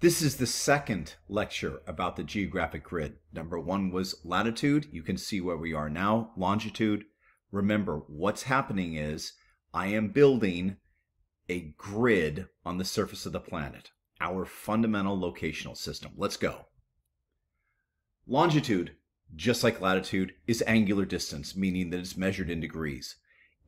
This is the second lecture about the geographic grid. Number one was latitude. You can see where we are now. Longitude. Remember, what's happening is I am building a grid on the surface of the planet, our fundamental locational system. Let's go. Longitude, just like latitude, is angular distance, meaning that it's measured in degrees.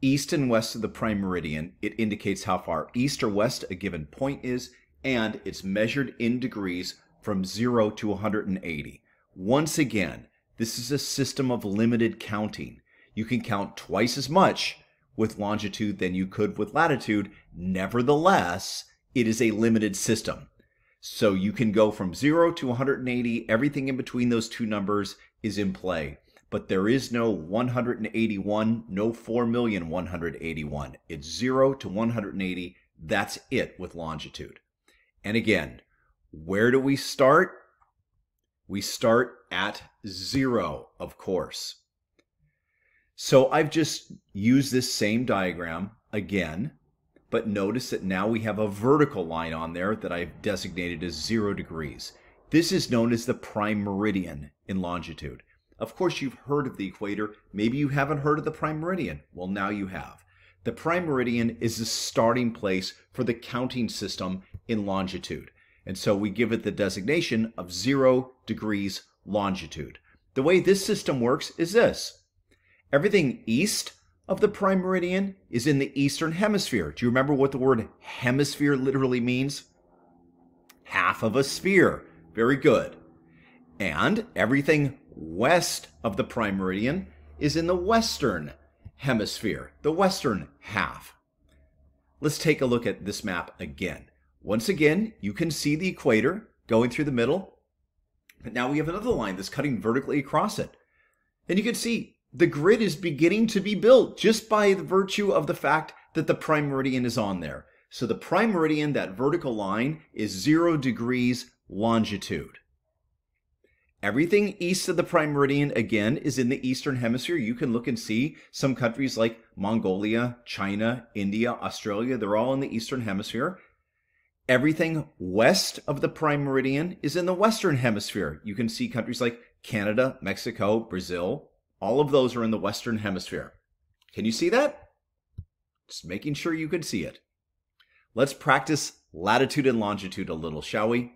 East and west of the prime meridian, it indicates how far east or west a given point is and it's measured in degrees from 0 to 180. Once again, this is a system of limited counting. You can count twice as much with longitude than you could with latitude. Nevertheless, it is a limited system. So you can go from 0 to 180. Everything in between those two numbers is in play. But there is no 181, no 4,181. It's 0 to 180. That's it with longitude. And again, where do we start? We start at zero, of course. So I've just used this same diagram again, but notice that now we have a vertical line on there that I've designated as zero degrees. This is known as the prime meridian in longitude. Of course, you've heard of the equator. Maybe you haven't heard of the prime meridian. Well, now you have. The prime meridian is the starting place for the counting system in longitude. And so we give it the designation of zero degrees longitude. The way this system works is this. Everything east of the prime meridian is in the eastern hemisphere. Do you remember what the word hemisphere literally means? Half of a sphere. Very good. And everything west of the prime meridian is in the western hemisphere, the western half. Let's take a look at this map again. Once again, you can see the equator going through the middle, but now we have another line that's cutting vertically across it. And you can see the grid is beginning to be built just by the virtue of the fact that the prime meridian is on there. So the prime meridian, that vertical line, is zero degrees longitude. Everything east of the prime meridian, again, is in the eastern hemisphere. You can look and see some countries like Mongolia, China, India, Australia, they're all in the eastern hemisphere. Everything west of the prime meridian is in the western hemisphere. You can see countries like Canada, Mexico, Brazil. All of those are in the western hemisphere. Can you see that? Just making sure you can see it. Let's practice latitude and longitude a little, shall we?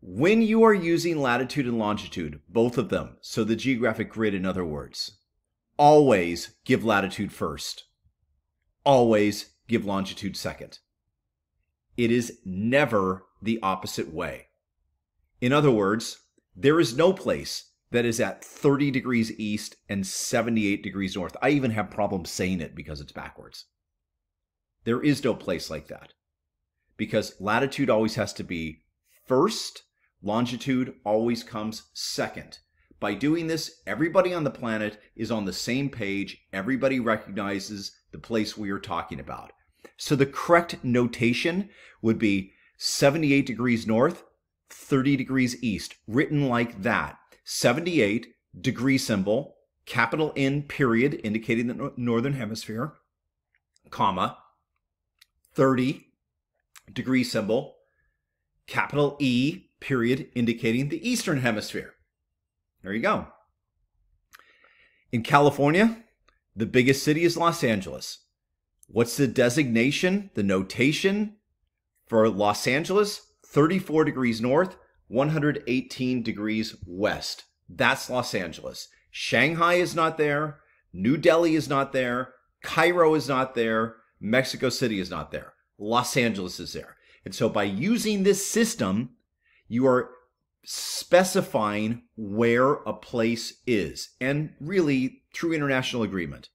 When you are using latitude and longitude, both of them, so the geographic grid in other words, always give latitude first. Always give longitude second. It is never the opposite way. In other words, there is no place that is at 30 degrees east and 78 degrees north. I even have problems saying it because it's backwards. There is no place like that. Because latitude always has to be first Longitude always comes second. By doing this, everybody on the planet is on the same page. Everybody recognizes the place we are talking about. So the correct notation would be 78 degrees north, 30 degrees east, written like that. 78 degree symbol, capital N period, indicating the northern hemisphere, comma, 30 degree symbol, capital E period indicating the eastern hemisphere. There you go. In California, the biggest city is Los Angeles. What's the designation, the notation for Los Angeles? 34 degrees north, 118 degrees west. That's Los Angeles. Shanghai is not there. New Delhi is not there. Cairo is not there. Mexico City is not there. Los Angeles is there. And so by using this system, you are specifying where a place is and really through international agreement.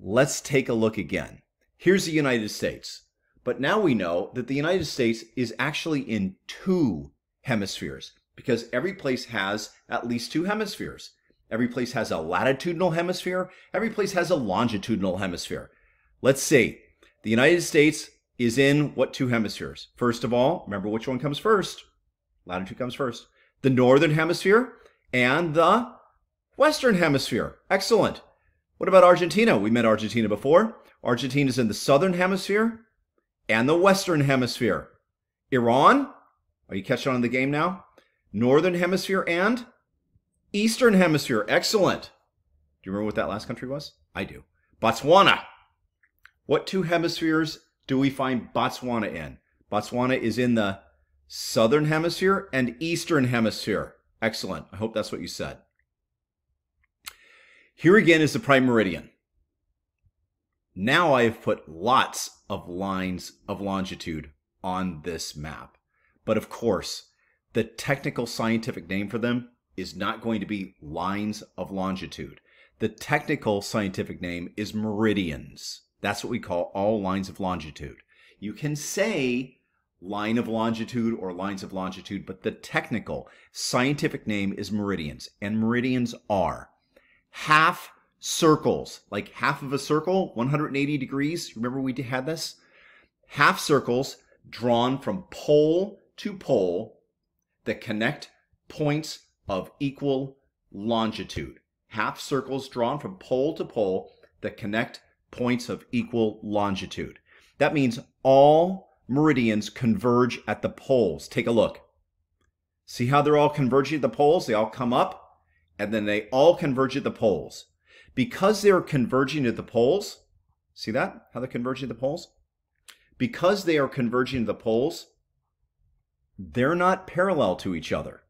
Let's take a look again. Here's the United States. But now we know that the United States is actually in two hemispheres because every place has at least two hemispheres. Every place has a latitudinal hemisphere. Every place has a longitudinal hemisphere. Let's see. The United States is in what two hemispheres? First of all, remember which one comes first? Latitude comes first. The northern hemisphere and the western hemisphere. Excellent. What about Argentina? We met Argentina before. Argentina is in the southern hemisphere and the western hemisphere. Iran, are you catching on in the game now? Northern Hemisphere and Eastern Hemisphere. Excellent. Do you remember what that last country was? I do. Botswana. What two hemispheres do we find Botswana in? Botswana is in the Southern Hemisphere and Eastern Hemisphere. Excellent. I hope that's what you said. Here again is the prime meridian. Now I have put lots of lines of longitude on this map. But of course, the technical scientific name for them is not going to be lines of longitude. The technical scientific name is meridians. That's what we call all lines of longitude. You can say line of longitude or lines of longitude, but the technical scientific name is meridians. And meridians are half circles, like half of a circle, 180 degrees. Remember we had this? Half circles drawn from pole to pole that connect points of equal longitude. Half circles drawn from pole to pole that connect points of equal longitude. That means all meridians converge at the poles. Take a look. See how they're all converging at the poles? They all come up and then they all converge at the poles. Because they're converging at the poles, see that? How they're converging at the poles? Because they are converging at the poles, they're not parallel to each other.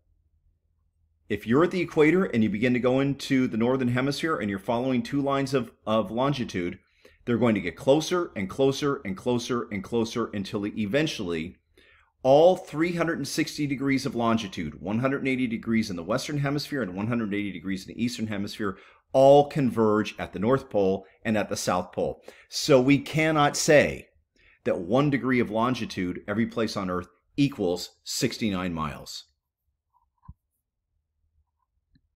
If you're at the equator and you begin to go into the northern hemisphere and you're following two lines of, of longitude, they're going to get closer and closer and closer and closer until eventually all 360 degrees of longitude, 180 degrees in the western hemisphere and 180 degrees in the eastern hemisphere, all converge at the North Pole and at the South Pole. So we cannot say that one degree of longitude every place on Earth equals 69 miles.